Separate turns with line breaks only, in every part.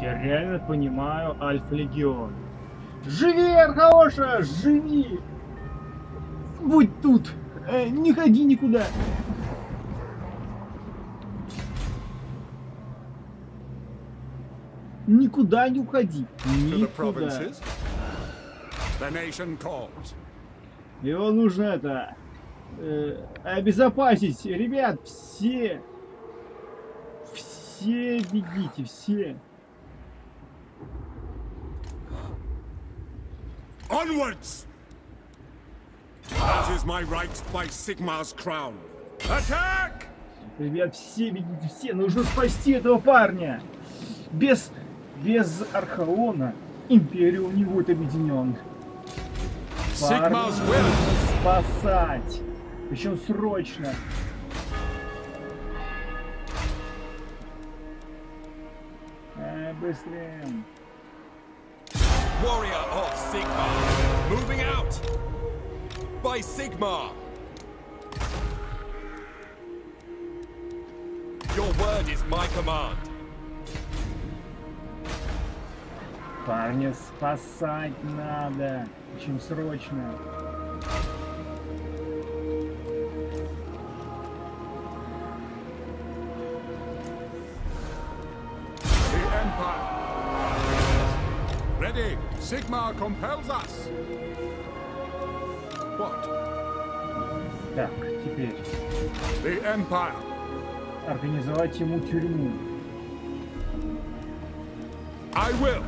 Я реально понимаю Альфа-Легион. Живи, Архаоша, живи! Будь тут! Э, не ходи никуда! Никуда не уходи. Никуда. Его нужно это э, обезопасить. Ребят, все. Все бегите, все.
Onwards! That is my right by Sigmar's crown. Attack!
Ребят, все бегите, все. Нужно спасти этого парня. Без, без Архаона Империум не будет объединен. Парня спасать. Причем срочно. Э, быстрее.
Warrior of Sigmar. Moving out. By Sigmar. Your word is my command.
Парни, спасать надо. Очень срочно.
Sigmar compels us. What?
Так, теперь
The Empire.
организовать ему тюрьму.
I will.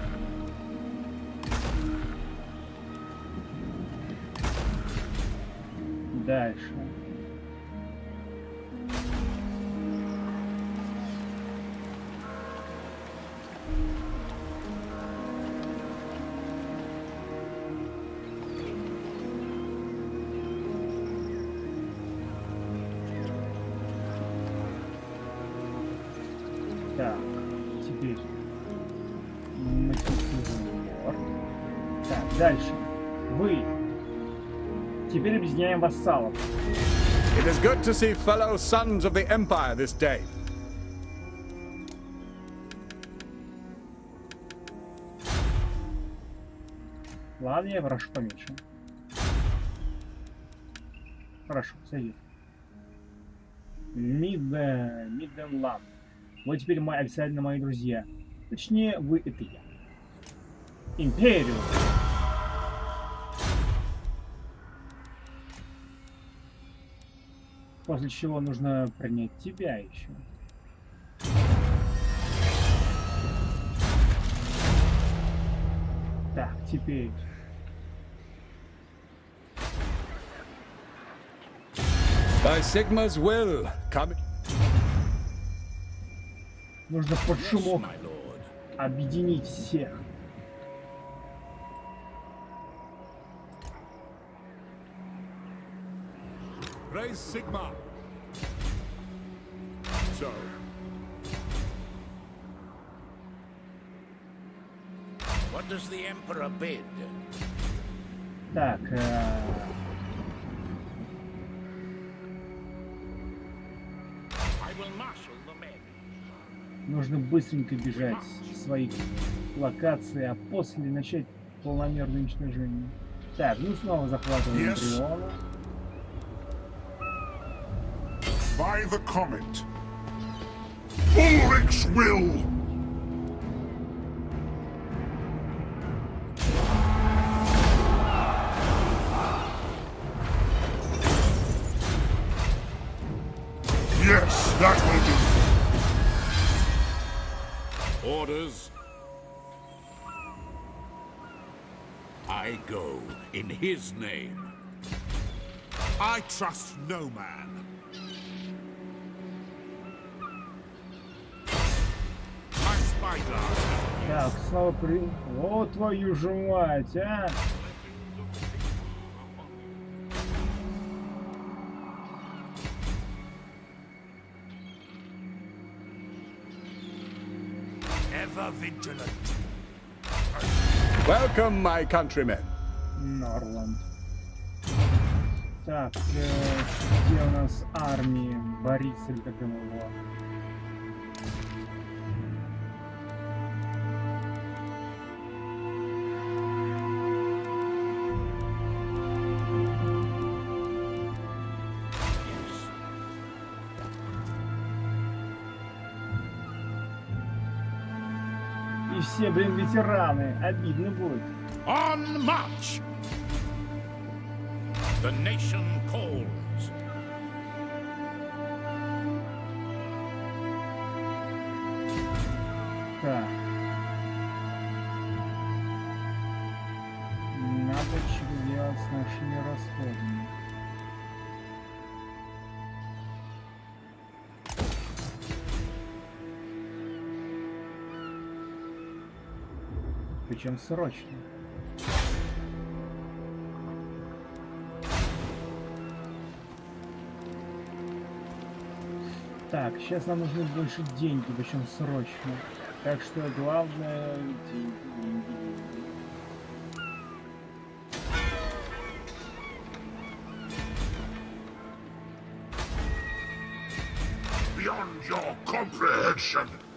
Дальше. Дальше. Вы. Теперь объединяем вассалов.
It is good to see fellow sons of the Empire this day.
Ладно, я прошу поменьше. Хорошо, сойдет. Мидде... Мидденланд. Вы теперь мои, официально мои друзья. Точнее, вы это я. Империум. После чего нужно принять тебя еще. Так, теперь...
By Sigmar's will, come.
Нужно под шумок объединить всех.
Raise Sigmar. So.
What does the Emperor bid?
Так, э, нужно быстренько бежать в своих локаций, а после начать полномерное уничтожение. Так, ну снова захватываем
Yes.
By the comet. Ulric's will! Yes, that will do.
Orders. I go in his name.
I trust no man.
Так, снова при... О, твою же мать, а!
Welcome, my countrymen.
Норланд. Так, э, где у нас армии? Борис, или как там его? Все, блин, ветераны. Обидно будет.
On march! The nation calls.
Так. Причем срочно. Так, сейчас нам нужны больше деньги, причем срочно. Так что главное деньги, деньги, деньги.
Beyond your comprehension.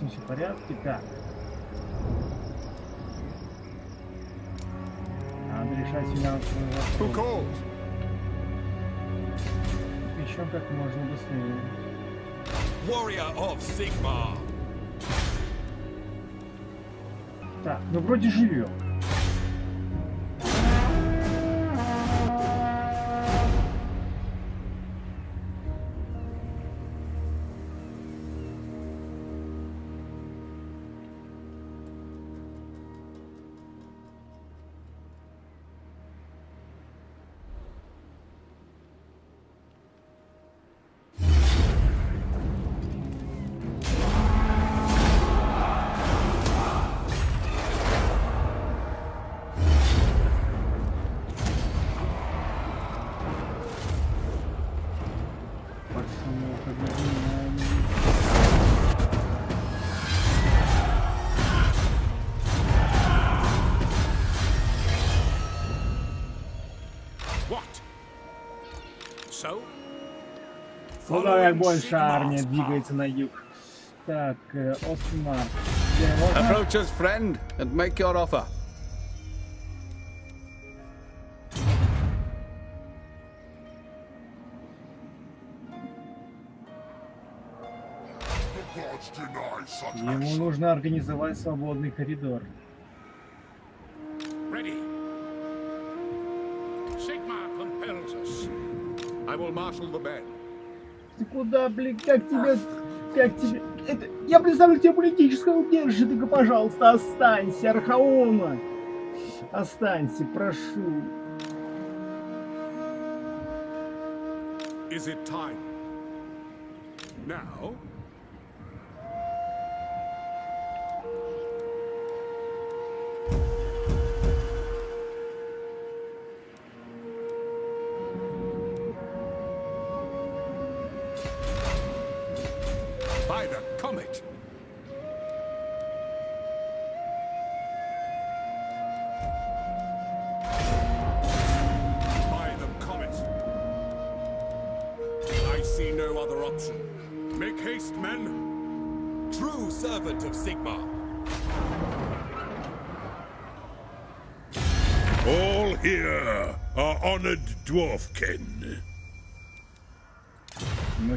Ну, с хаосом все в порядке. Так. Надо решать финансовые вопросы. Причем как можно быстрее.
Warrior of Sigmar.
Так, ну вроде живем.
Давай
больше армия двигается на юг. Так, э, Осмар.
Approach his friend and make your offer.
Ему нужно организовать свободный коридор. Куда, блин, как тебе... Как тебе... Это... Я представлю тебе политическое убежище, только, пожалуйста, останься, Архаона. Останься, прошу.
Is it time? Now?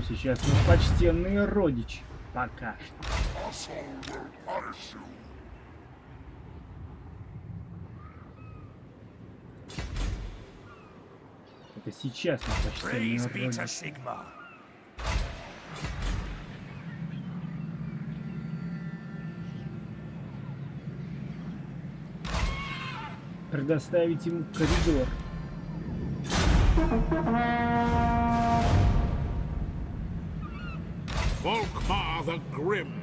сейчас ну, наш почтенный родич. Пока что. Это сейчас
наш
почтенный
родич.
Предоставить ему коридор.
rather grim.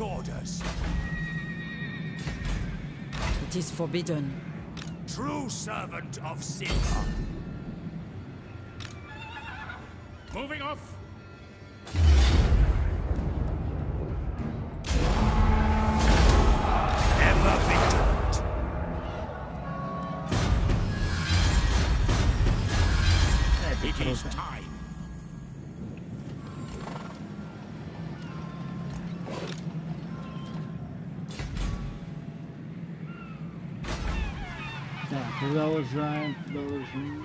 orders.
Is forbidden.
True servant of Sigmar. Moving off.
Продолжаем, продолжим.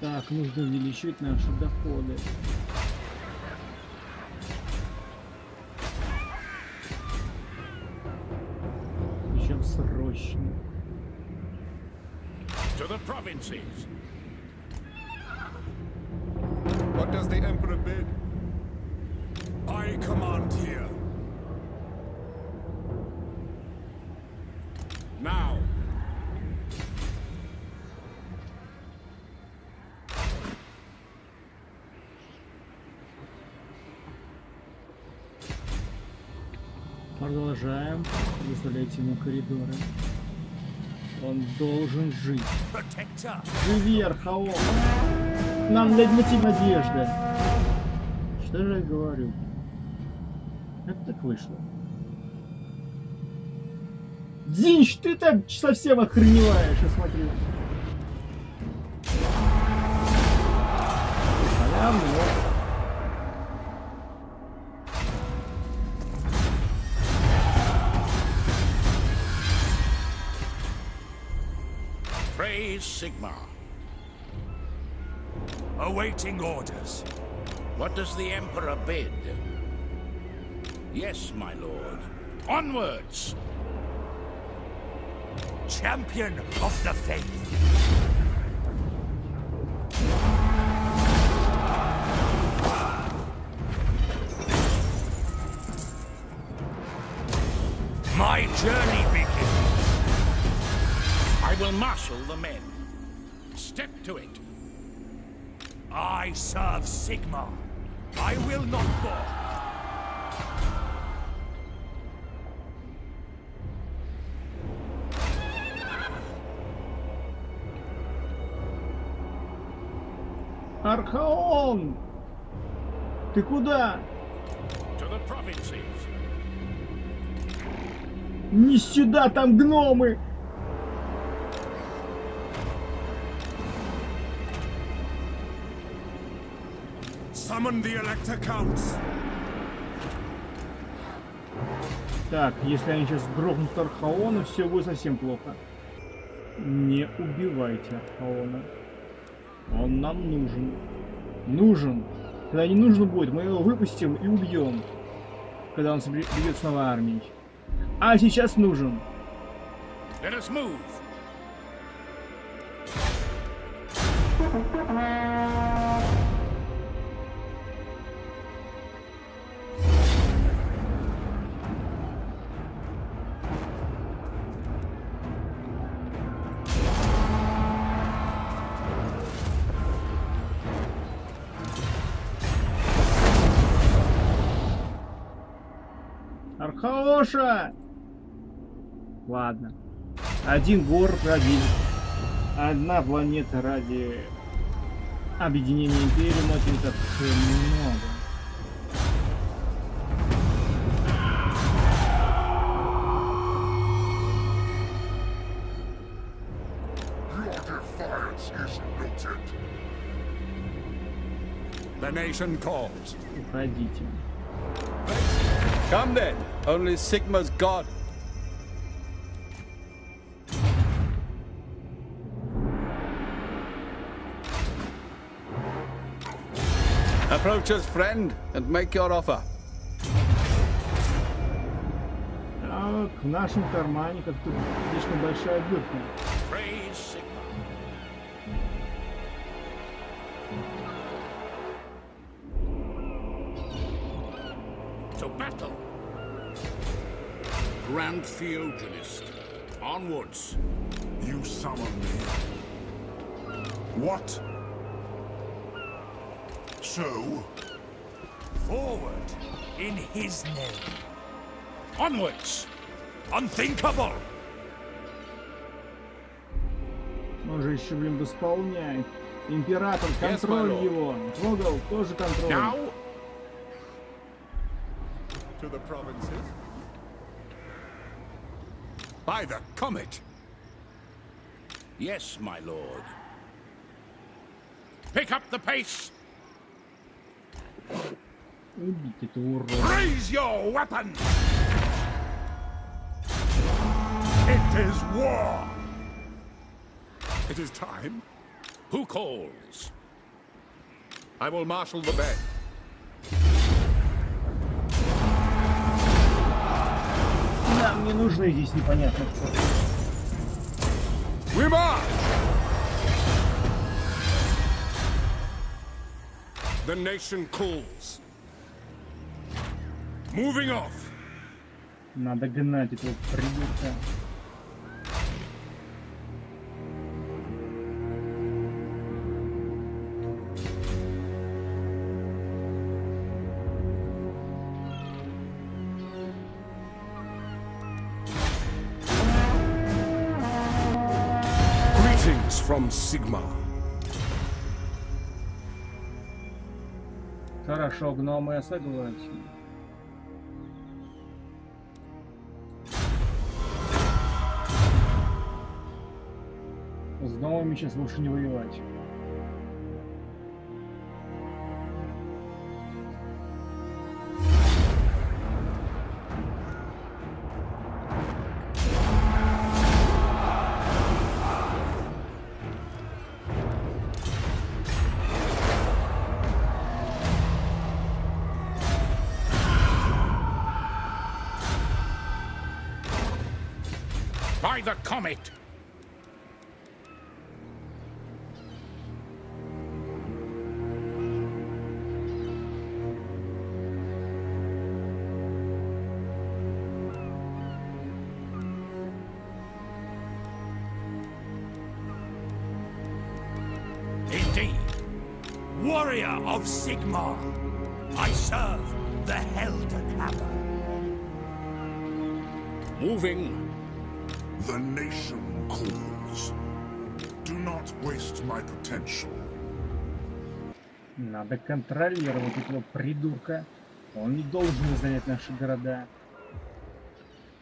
Так, нужно увеличить наши доходы. Продолжаем. Выставлять ему коридоры. Он должен жить. Живи, Архаон. Нам для тебя надежда. Что же я говорю? Как так вышло? Динч, ты там совсем охреневаешь, я смотрю. Халявный
is Sigmar. Awaiting orders.
What does the Emperor bid? Yes, my lord. Onwards!
Champion of the Faith!
will marshal the men. Step to it.
I serve Sigmar. I will not fall.
Архаон! Ты куда? Не сюда, там гномы! Так, если они сейчас грохнут Архаона, все будет совсем плохо. Не убивайте Архаона. Он нам нужен. Нужен. Когда не нужно будет, мы его выпустим и убьем. Когда он собер- придет снова армией. А сейчас нужен.
Let us move.
Леша! Ладно. Один город ради... Одна планета ради объединения империи, но это так много. Уходите.
Come then, only Sigmar's god Approach us, friend, and make your offer.
Дырка.
Theogonist. Onwards.
You summon me.
What? So?
Forward, in his name.
Onwards!
Unthinkable!
Он же еще, блин, восполняет. Император, контроль его. Вогл, тоже контроль.
Now?
To the provinces. By the comet!
Yes, my lord. Pick up the pace!
Raise your weapon! It is war!
It is time.
Who calls?
I will marshal the
band. Не нужны здесь непонятно кто.
The nation calls. Moving off.
Надо гнать этого придурка.
From Sigma.
Хорошо, гномы, я. С гномами сейчас лучше не воевать.
Comet!
Indeed. Warrior of Sigmar,
Надо контролировать этого придурка. Он не должен занять наши города.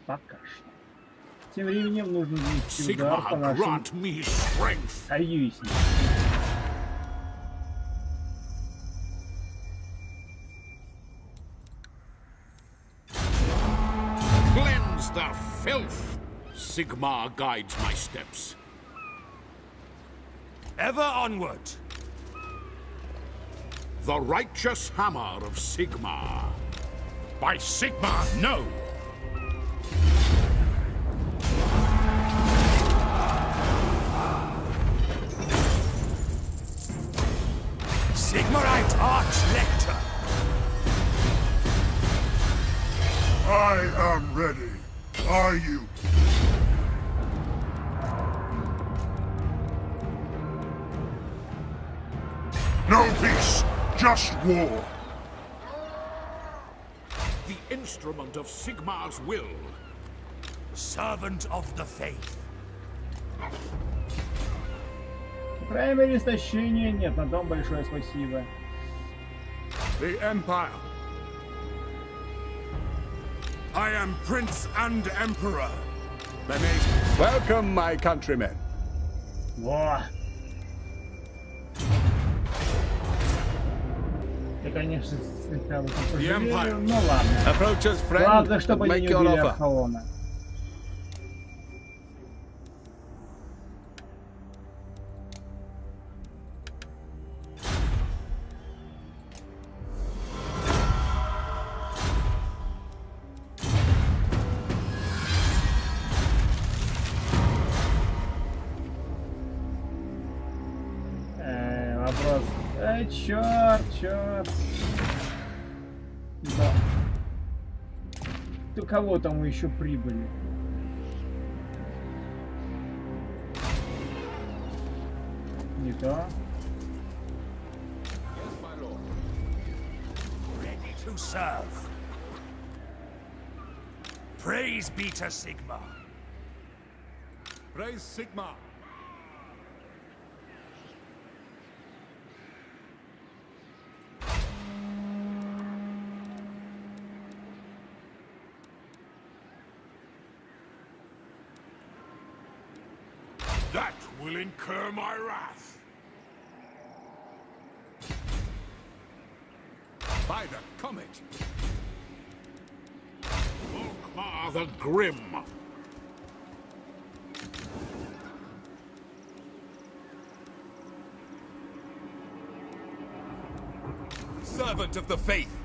Пока что. Тем временем нужно нанести удар по
Sigma,
нашим
grant me strength!
союзникам.
Cleanse the filth! Sigmar guides my steps.
Ever onward.
The righteous hammer of Sigmar. By Sigmar, no!
Sigmarite Arch Lector.
I am ready. Are you? No peace, just war.
The instrument of Sigmar's will.
Servant of the Faith.
По крайней мере, истощения нет. На том большое спасибо.
The Empire.
I am Prince and Emperor.
The nation. Welcome, my countrymen.
Во! конечно, слегка в этом ладно. Главное, чтобы не убили Афхалона. Кого там мы еще прибыли? Не.
Ready to serve. Praise be to Sigma.
Praise Sigma.
Incur my wrath.
By the comet.
Volkmar the Grim.
Servant of the faith.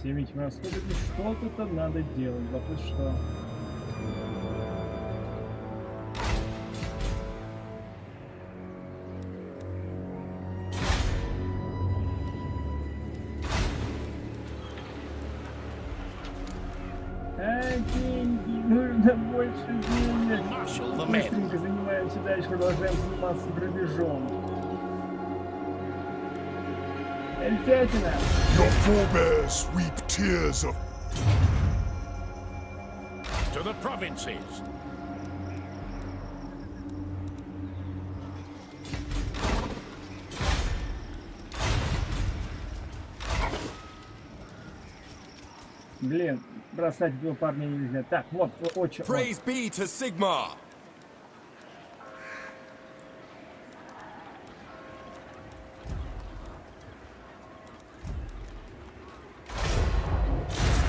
все ведь нас что-то там надо делать, вопрос что. нужно больше денег. Быстренько занимаемся дальше, продолжаем заниматься грабежом.
Your forebears weep tears of... To the provinces!
Блин, бросать этого парня нельзя. Так, вот, очень...
Praise be to Sigmar!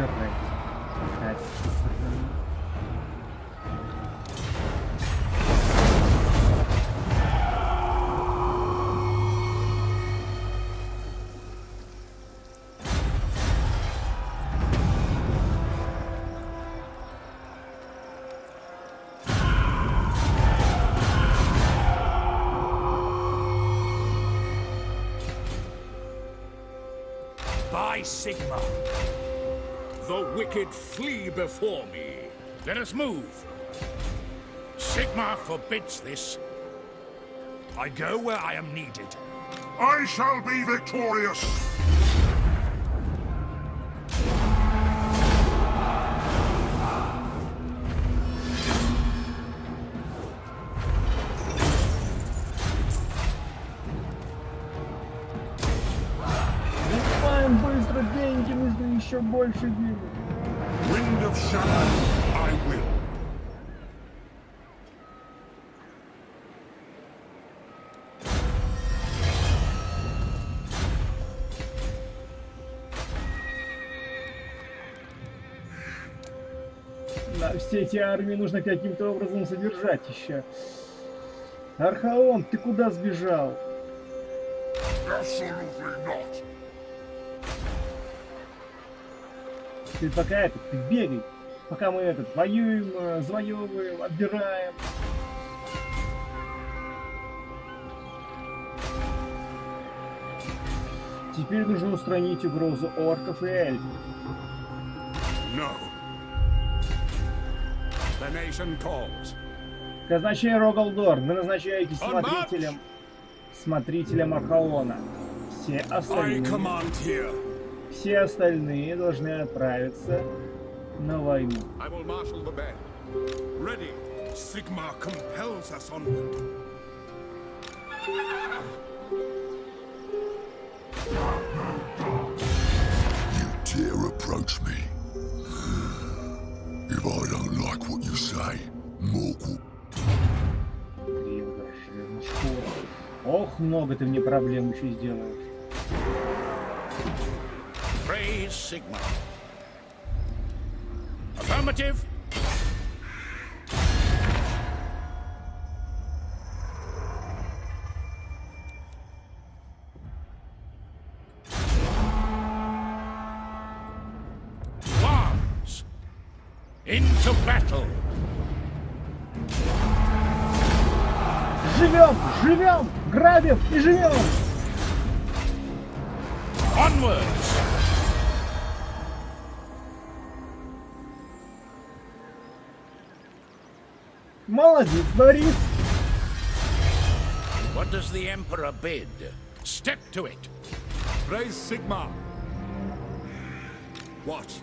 you're
right. That's
Sigmar. Wicked flee before me. Let us move. Sigmar forbids this.
I go where I am needed.
I shall be victorious.
Все эти армии нужно каким-то образом содержать еще. Архаон, ты куда сбежал? Ты пока этот, ты бегай. Пока мы этот, воюем, э, завоевываем, отбираем. Теперь нужно устранить угрозу орков и эльфов.
No.
Казначей Рогалдор, вы
назначаетесь
смотрителем... Смотрителем Архаона. Все остальные... Все остальные должны отправиться на войну.
You dare approach me. If I don't like what you say, Morgul...
Ох, много ты мне проблем еще сделаешь.
Praise Sigma. Affirmative.
грабим и живем!
Onwards!
Молодец, Борис!
What does the Emperor bid?
Step to it!
Raise Sigmar! What?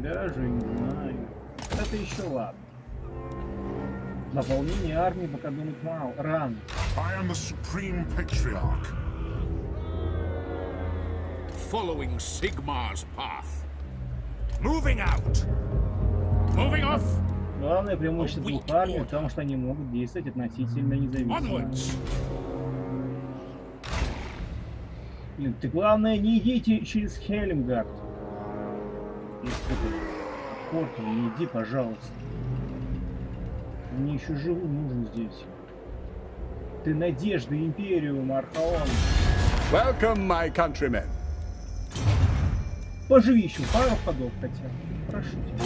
Даже не знаю. Это еще ладно. Наполнение армии пока думать мало. Рано.
I am the Supreme Patriarch. Following Sigmar's path.
Moving out.
Moving off.
Главное преимущество двух армий в том, что они могут действовать относительно независимо.
Onwards.
Блин, ты главное не идите через Хельмгард. Ты Порту не иди, пожалуйста. Мне еще живу нужен здесь. Ты надежда Империума, Архаон.
Welcome, my countrymen.
Поживи еще пару ходов хотя бы. Прошу тебя.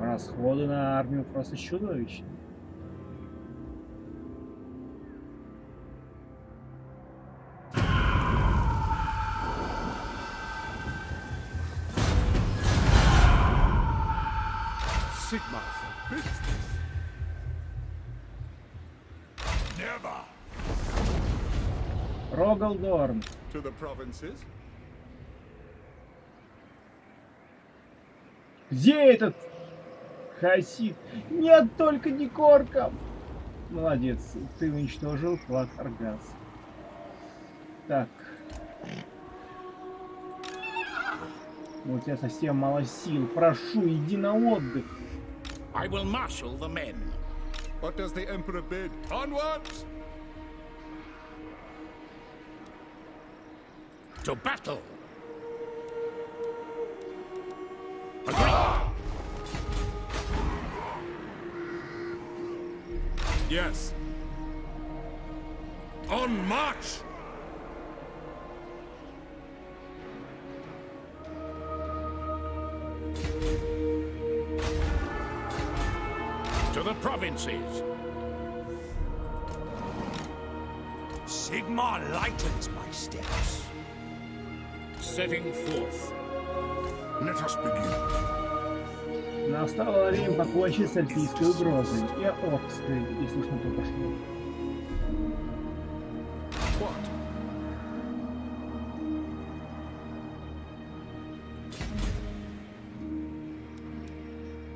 Расходы на армию просто чудовищные. Рогалдорн.
To the provinces?
Где этот Хасид? Нет, только не Корком. Молодец, ты уничтожил флаг Аргас. Так. У тебя совсем мало сил. Прошу, иди на отдых.
I will marshal the men.
What does the Emperor bid? Onwards!
To battle.
Yes.
On march. To the provinces. Sigmar lightens my steps.
Setting forth.
Let us begin.
Настало время покончить с альпийской угрозой и оркской, если уж на то пошло.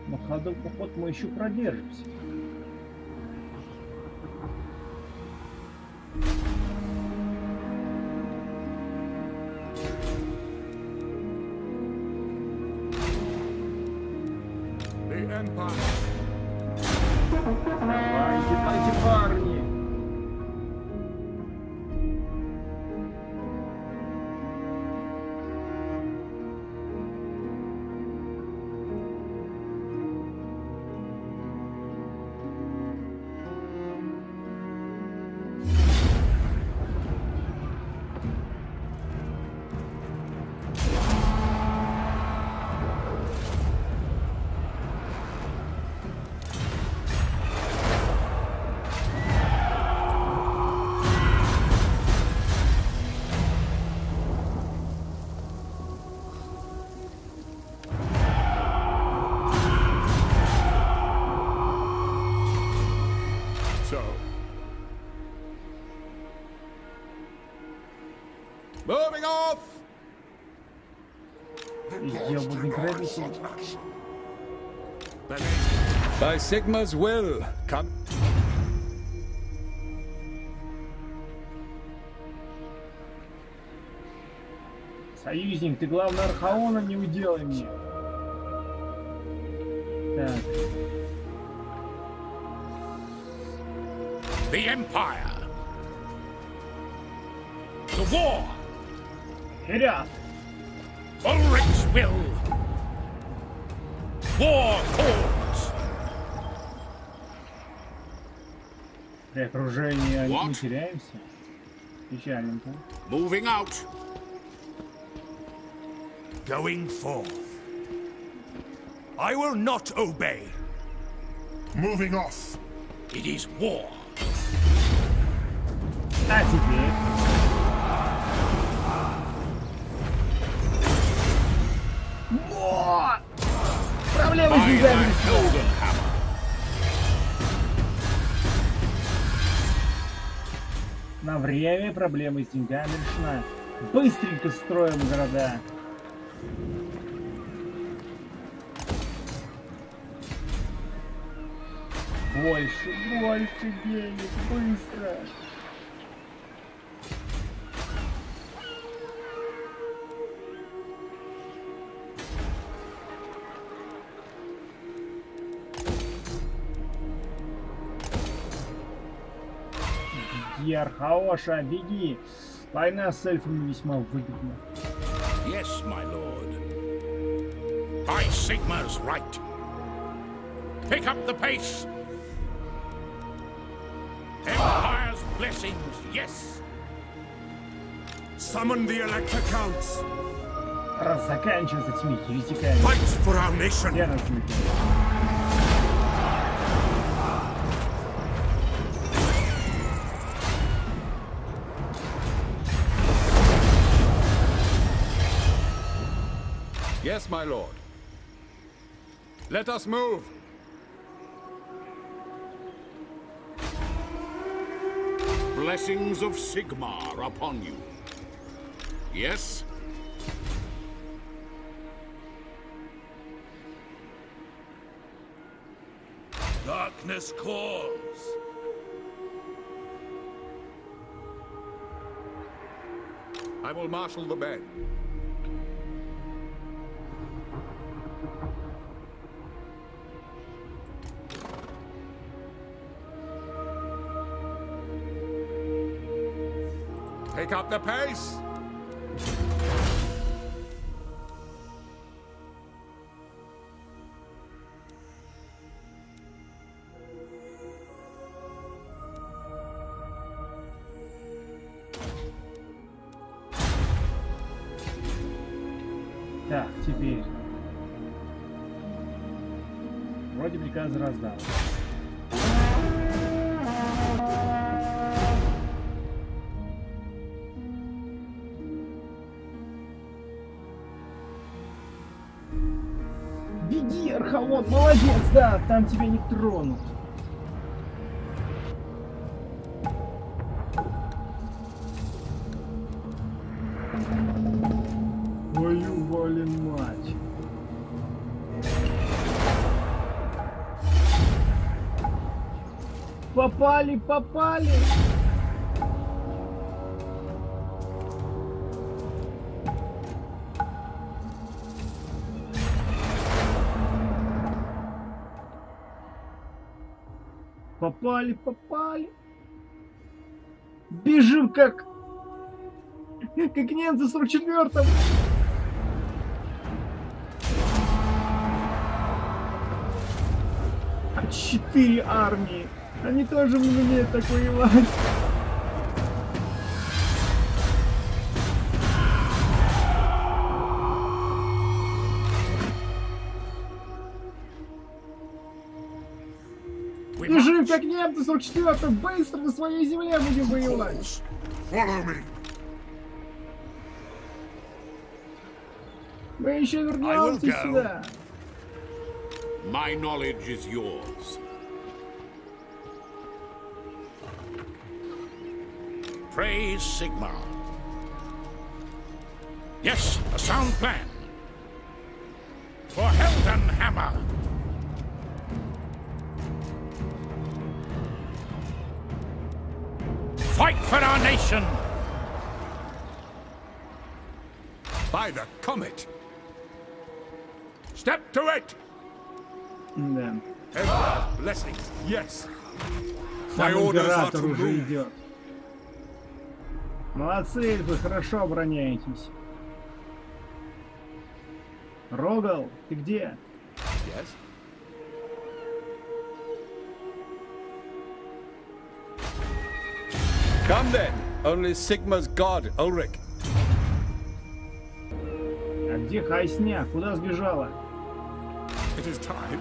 Но ходов поход мы еще продержимся.
By Sigmar's will, come.
Союзник, ты главный Архаона не уделай мне. Так.
The Empire. The war.
Вперед.
Ulric's will. War call.
При окружении не
What?
теряемся. Печальненько.
Moving out.
Going forth. I will not obey.
Moving off.
It is war.
А теперь... Во! Проблема с
By
деньгами. На время проблемы с деньгами решена. Быстренько строим города. Больше, больше денег, быстро. Беги. Война с эльфами весьма выгодна.
Yes, my lord. By Sigmar's right. Pick up the pace. Empire's blessings, yes.
Summon the Elector Counts.
Раз заканчивается.
Fight for our nation.
Yes, my lord. Let us move.
Blessings of Sigmar upon you. Yes?
Darkness calls.
I will marshal the men. Up the pace.
Там тебя не тронут. Твою вален мать. Попали, попали! Попали, попали! Бежим как... Как немцы в 44-м! А четыре армии. Они тоже умеют так воевать. Немцы 44-й, быстро на своей земле будем воевать! Мы еще вернемся сюда!
My knowledge is yours.
Praise Sigmar. Yes, a sound plan. For Heldenhammer! For our nation.
By the comet!
Step to it!
Да.
Blessings, yes!
Сам
My orders are
император
to
уже
move.
идет. Молодцы, эльфы, хорошо обороняетесь. Рогал, ты где?
Yes? Come then! Only Sigmar's god, Ulric.
А где Хайсня? Куда сбежала?
It is time.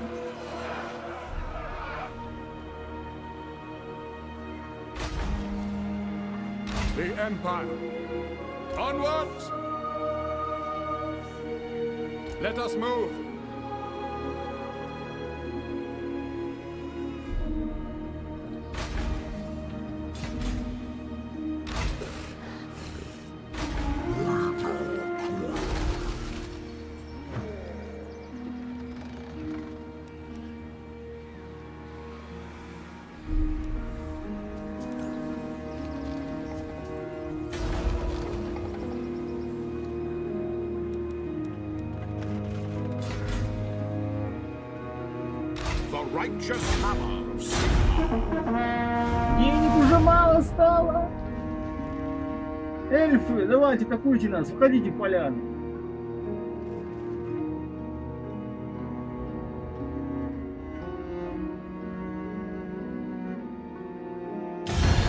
The Empire. Onwards! Let us move!
Денег уже мало стало. Эльфы, давайте, атакуйте нас, уходите в поляну.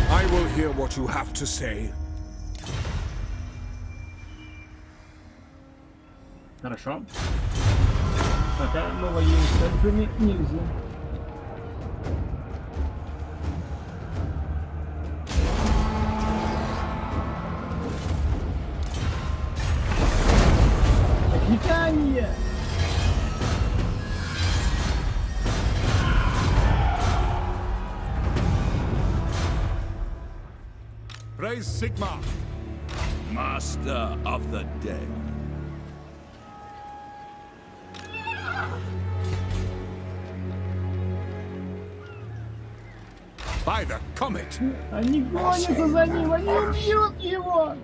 I will hear what you have to say.
Хорошо. Пока мы воюем с эльфами, нельзя.
Sigmar.
Master of the Dead.
By the comet.
Они гонятся за ним, они убьют его!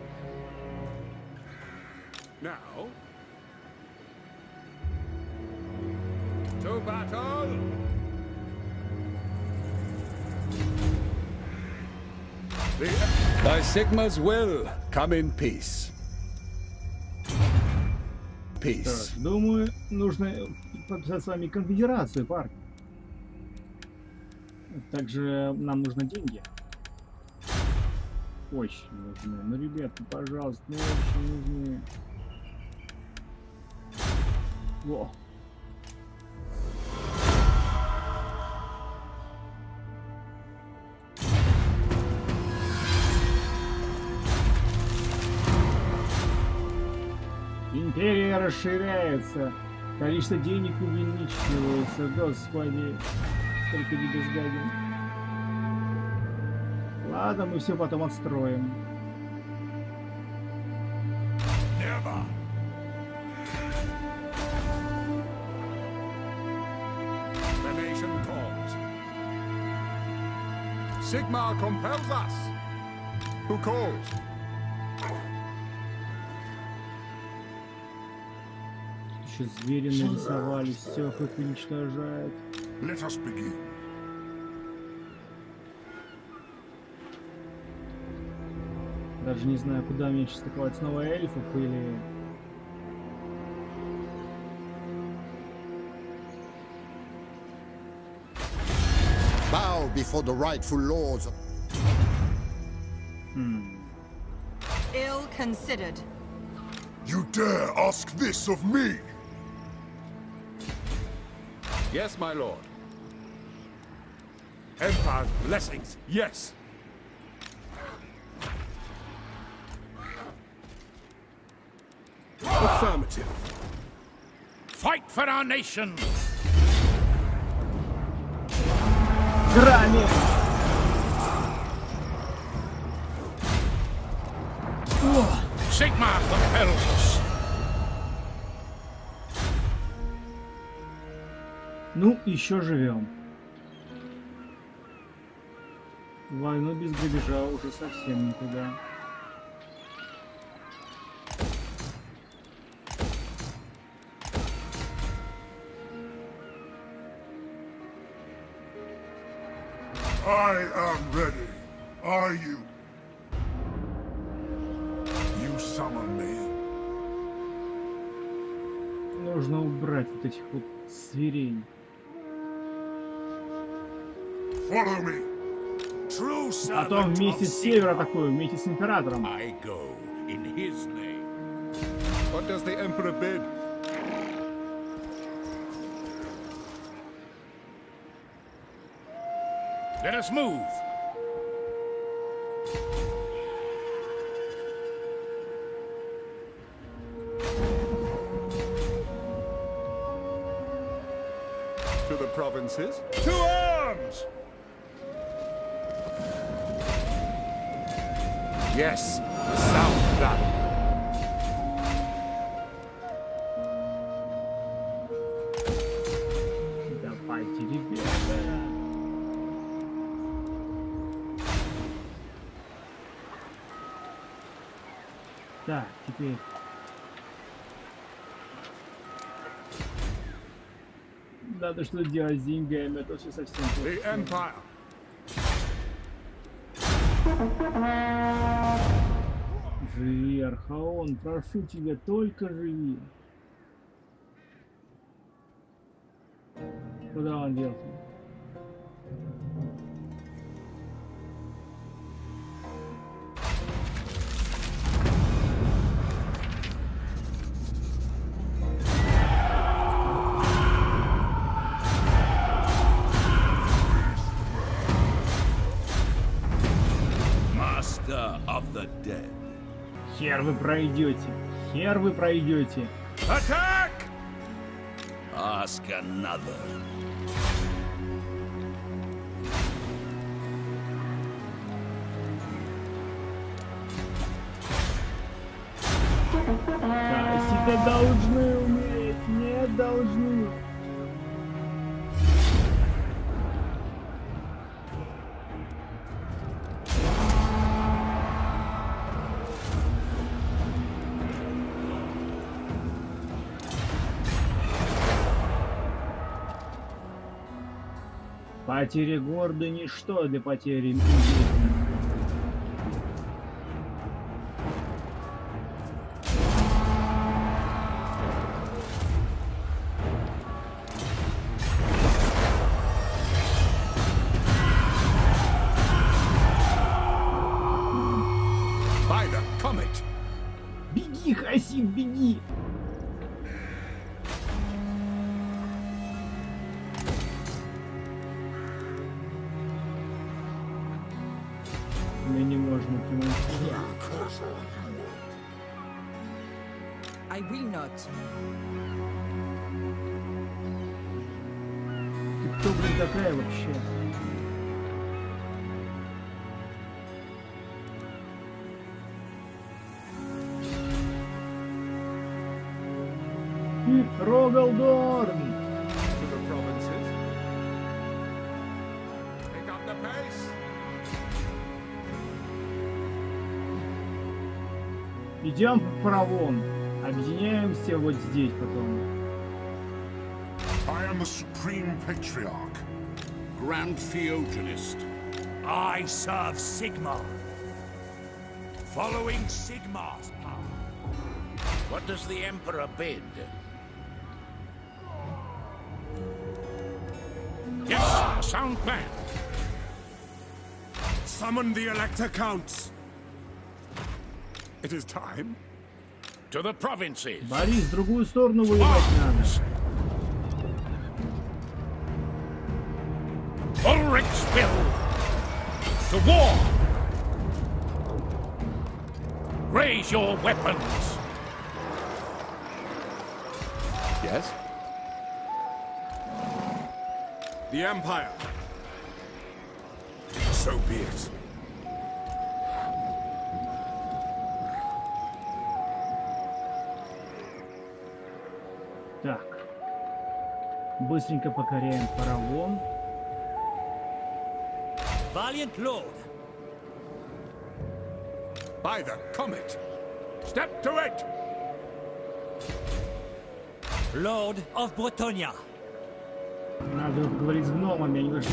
Sigma's will, come in peace.
Так,
Peace.
думаю, нужно подписать с вами конфедерацию, парни. Также нам нужны деньги. Очень нужны. Ну, ребята, пожалуйста, ну очень нужны. Во. Расширяется. Количество денег увеличивается. Господи, сколько небезгаден. Ладно, мы все потом отстроим.
Never.
Compels us. Who calls?
Еще звери нарисовались, все их уничтожают.
Let us begin.
Даже не знаю, куда мне сейчас атаковать. Снова эльфов или...
Bow before the rightful lords of
Ill considered.
You dare ask this of me?
Yes, my lord. Empire's blessings, yes! Affirmative.
Fight for our nation!
Грани!
Sigmar compels
Ну, еще живем. Войну без грабежа уже совсем никуда.
I am ready. Are you? You summon me.
Нужно убрать вот этих вот свирень.
Follow me.
True
Потом
servant
вместе
of
с севера
Sigmar.
такой, вместе с императором.
I go in his name.
What does the Emperor bid?
Let us move.
To the provinces?
To arms!
Yes. Sound that.
Ребята. Так, теперь... Надо что делать с деньгами, а то все совсем
The. Empire.
Архаон, прошу тебя, только живи. Пройдете. Хер вы пройдете.
Attack! Ask another.
Потери города ничто для потери Идем в пролом. Объединяемся вот здесь потом.
I am the supreme patriarch.
Grand Theogonist.
I serve Sigmar. Following Sigmar's power.
What does the Emperor bid?
Yes, a sound plan.
Summon the Elector Counts.
It is time.
To the provinces.
Борис, в другую сторону воевать надо.
Ulric's will. To war. Raise your weapons.
Yes?
The Empire. So be it.
Быстренько покоряем Паравон.
Valiant Lord.
By the comet!
Step to it. Lord of Bretonia.
Надо говорить с гномами, они должны...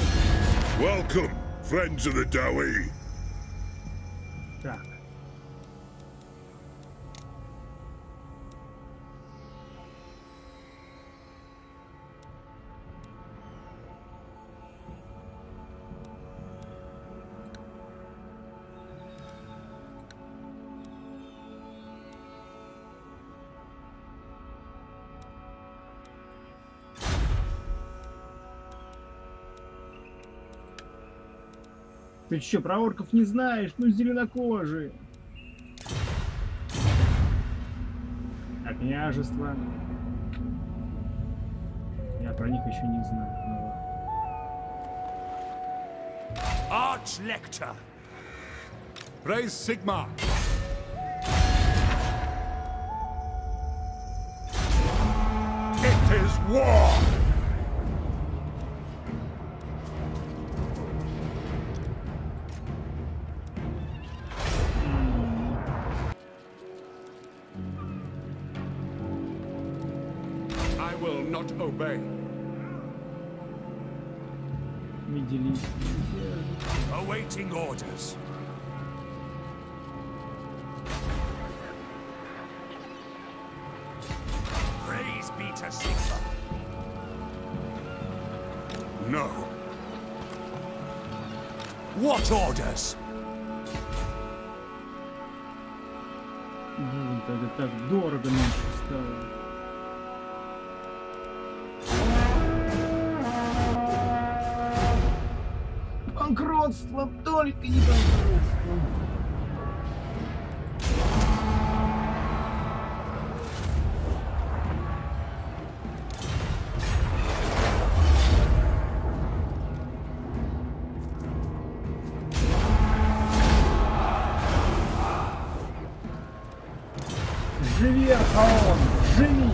Welcome, Friends of the Dowie.
Ты что, про орков не знаешь? Ну, зеленокожие. А княжество? Я про них еще не знаю. Ну ладно.
Archlector.
Praise Sigma.
It is war!
Awaiting orders. Praise be to Sigmar.
No.
What orders?
Так, так дорого нам. Только не банкротство. Живи, Архаон, живи!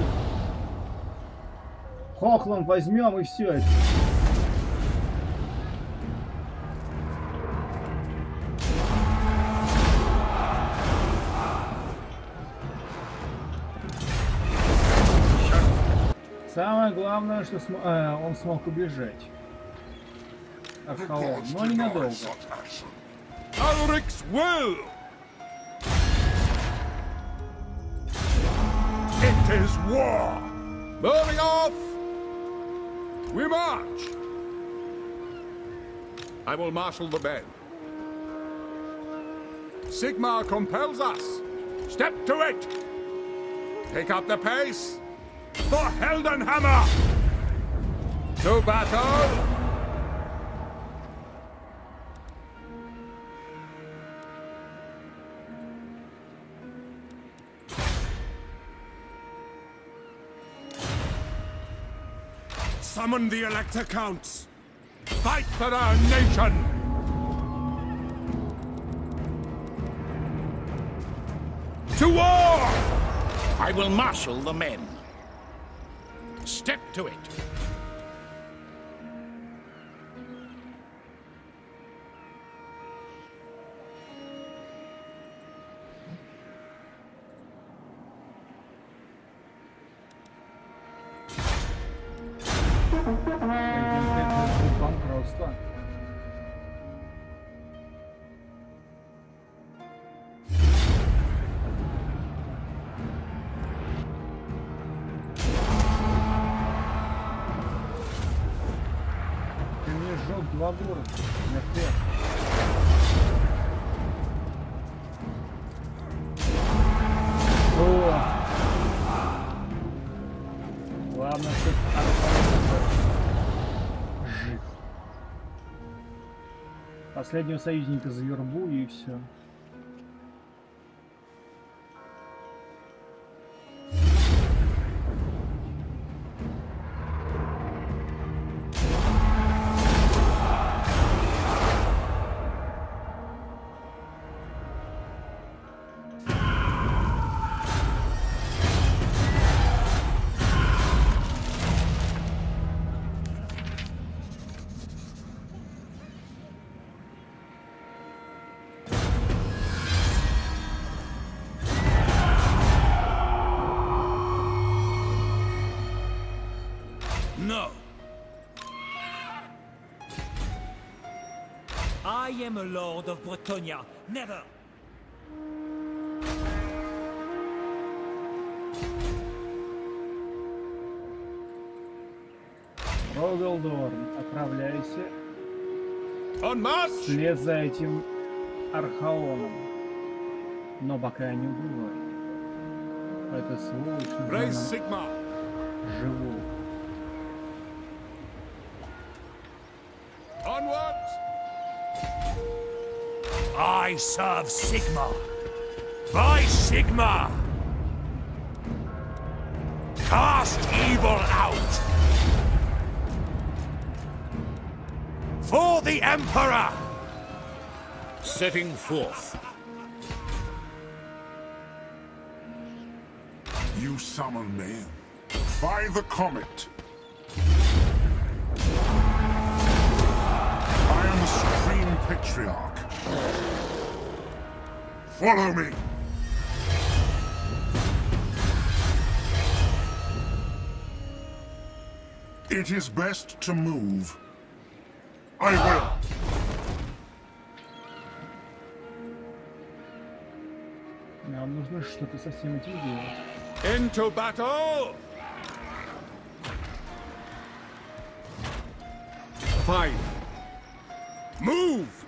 Хохланд возьмем и все. самое главное, что см... э, он смог убежать от но ненадолго.
Auric's will!
It is war!
Moving off! We march! I will marshal the band. Sigmar compels us! Step to it! Take up the pace!
For Heldenhammer!
To battle!
Summon the Elector Counts!
Fight for our nation!
To war!
I will marshal the men. Step to it.
забор. О! Последнего союзника завербую и все.
I am a lord of Bretonia. Never.
Рогалдорн, отправляйся вслед за этим Архаоном. Но пока не убивай. Это сволочь нужна
I serve Sigmar. By Sigmar! Cast evil out! For the Emperor!
Setting forth.
You summon me. By the comet. I am the Supreme Patriarch. Follow me. It is best to move. I will.
Нам нужно что-то со всем этим делать.
Into battle! Fine. Move!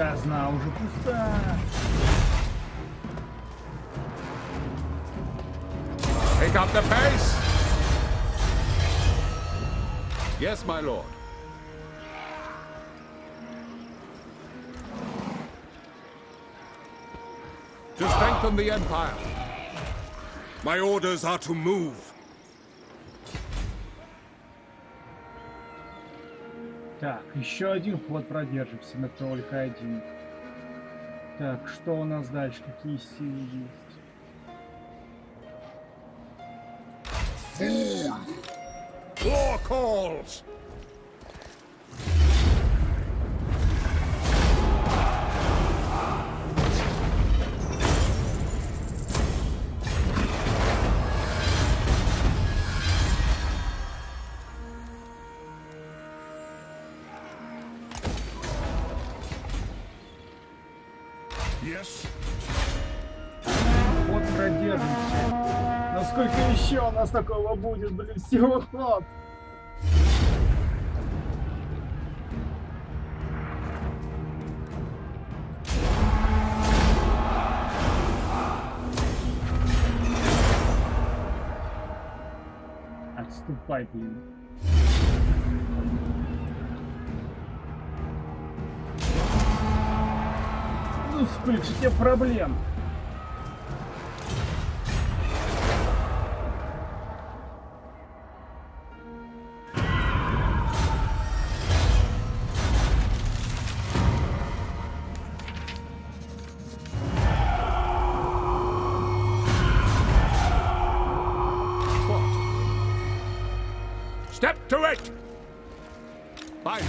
Казна уже пуста.
Pick up the pace! Yes, my lord. To strengthen the Empire.
My orders are to move.
Так, еще один ход продержимся, но только один. Так, что у нас дальше? Какие силы есть?
War calls!
Yes?
Вот продержимся. Но сколько еще у нас такого будет, блин, всего ход? Отступай, блин. Ну сколько же тебе проблем?
Step to it! By them.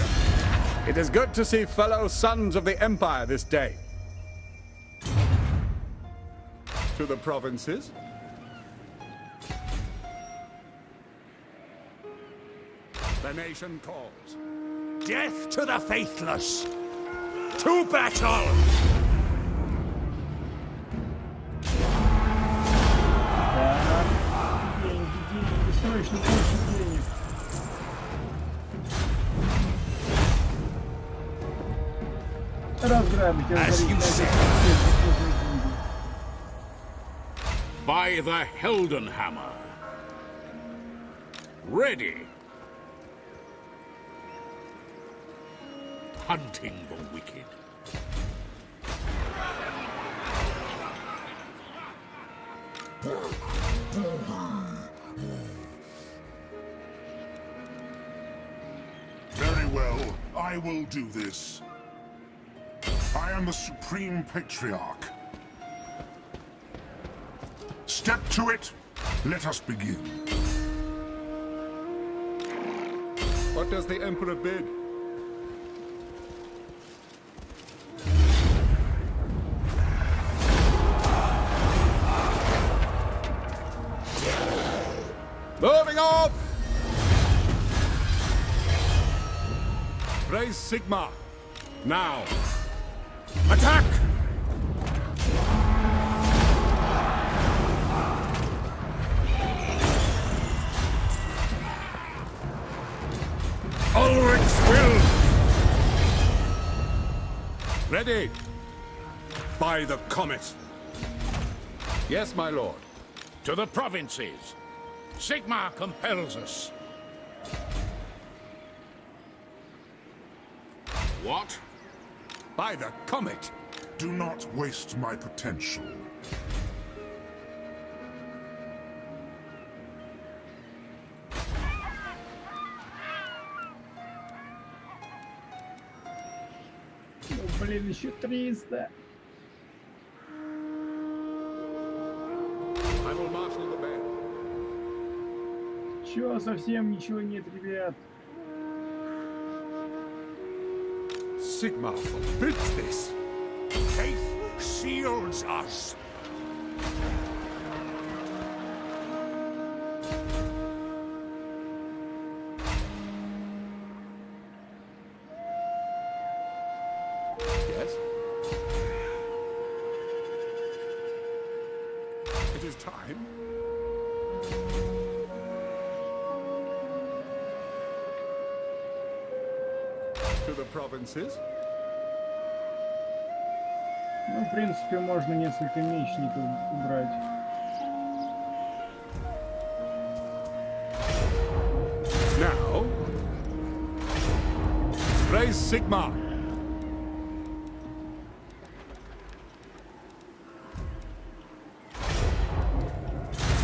It is good to see fellow sons of the Empire this day. to the provinces? The nation calls.
Death to the faithless! To battle! As you said.
By the Heldenhammer. Ready. Hunting the wicked.
Very well, I will do this. I am the Supreme Patriarch. Step to it. Let us begin.
What does the Emperor bid? Moving off! Raise Sigmar.
Now. Attack! the comet.
Yes, my lord.
To the provinces. Sigmar compels us. What?
By the comet.
Do not waste my potential.
Блин, еще 300. Чё, совсем ничего нет, ребят.
Sigma forbids this.
Faith shields us.
Provinces.
Ну, в принципе, можно несколько мечников убрать.
Now. Praise Sigma!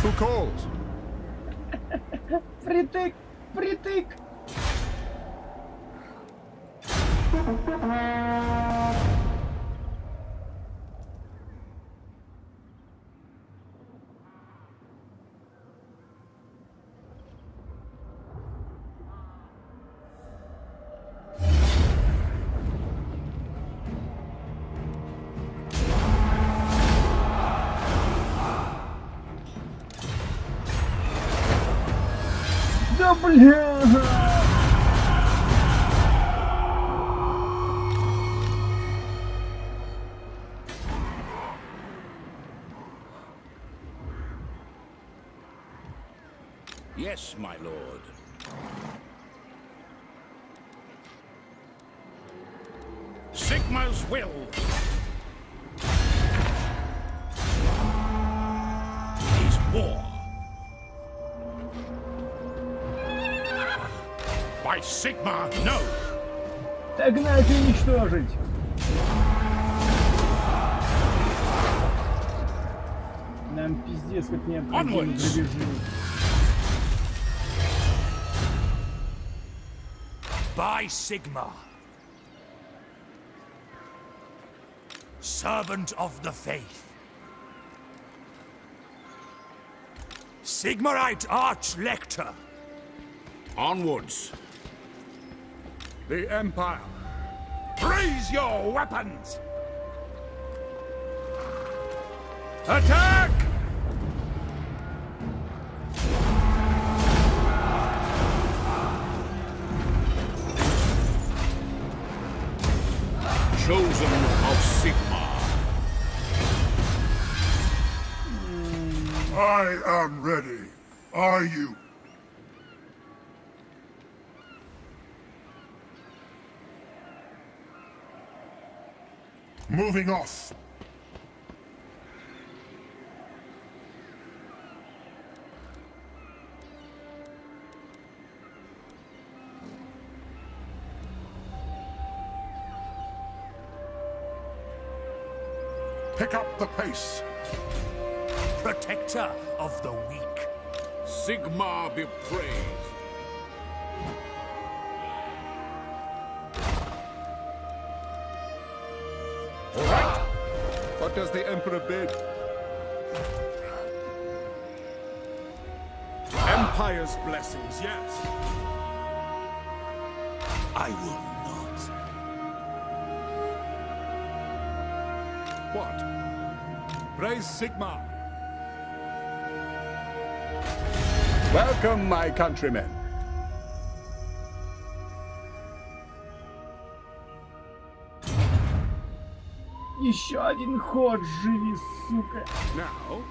Who calls?
Притык! Притык! Догнать и уничтожить! Нам пиздец, как не.
By Sigmar, servant of the faith, Sigmarite Archlector.
Onwards.
The Empire
Raise your weapons!
Attack!
Chosen of Sigmar.
I am ready. Are you? Moving off. Pick up the pace.
Protector of the weak.
Sigmar be praised.
What does the Emperor bid?
Empire's blessings, yes. I will not.
What? Praise Sigmar. Welcome, my countrymen.
Еще один ход, живи, сука.
Now,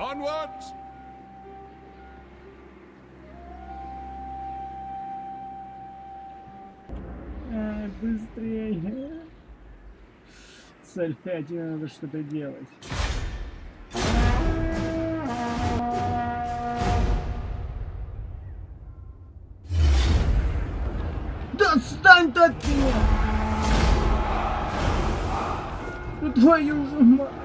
onwards!
А, быстрее. С Альфати надо что-то делать. Да отстань ты от меня! твою же мать!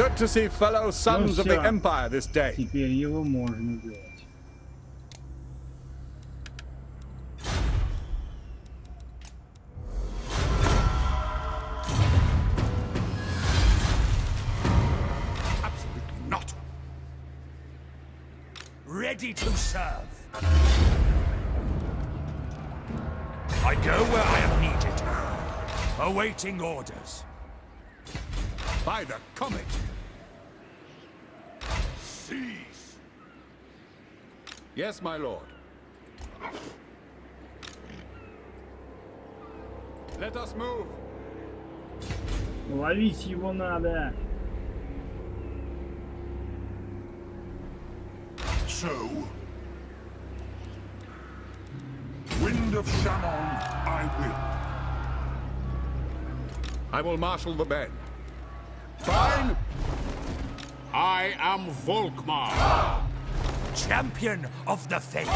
good to see fellow sons of the
всё.
Empire this day.
Теперь его можно делать.
Absolutely not.
Ready to serve. I go where I am needed. Awaiting orders.
By the comet! Yes, my lord. Let us move.
Ловить его надо.
So, Wind of Chamon, I will.
I will marshal the band. Fine.
I am Volkmar.
Champion of the faith.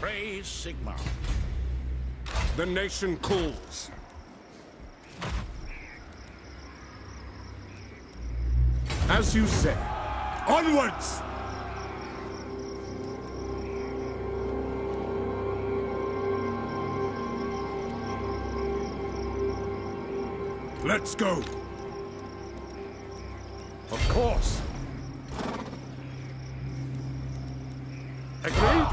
Praise Sigmar.
The nation calls. As you say.
Onwards!
Let's go. Of course. Agreed?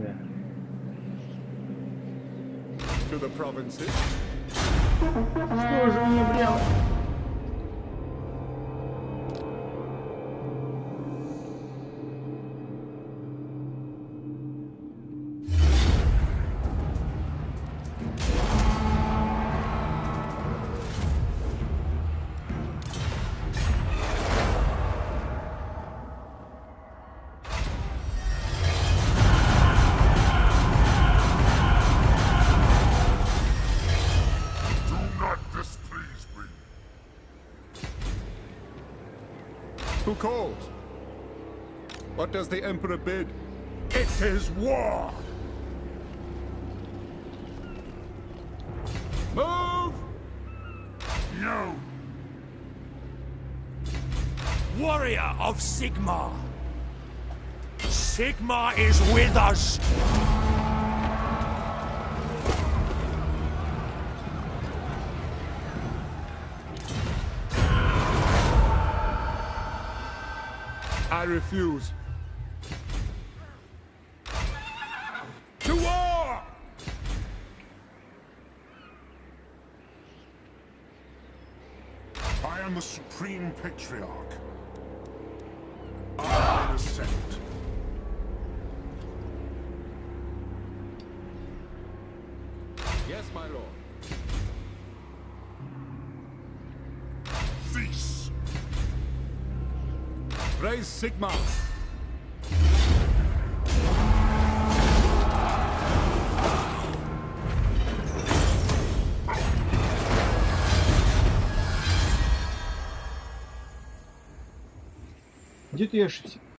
Да.
To the provinces.
Что же мне прям...
What does the Emperor bid?
It is war!
Move!
No!
Warrior of Sigmar! Sigmar is with us!
I refuse.
To war!
I am the Supreme Patriarch. I will ascend.
Yes, my lord.
Feast!
Praise
Sigmar. Эшеси.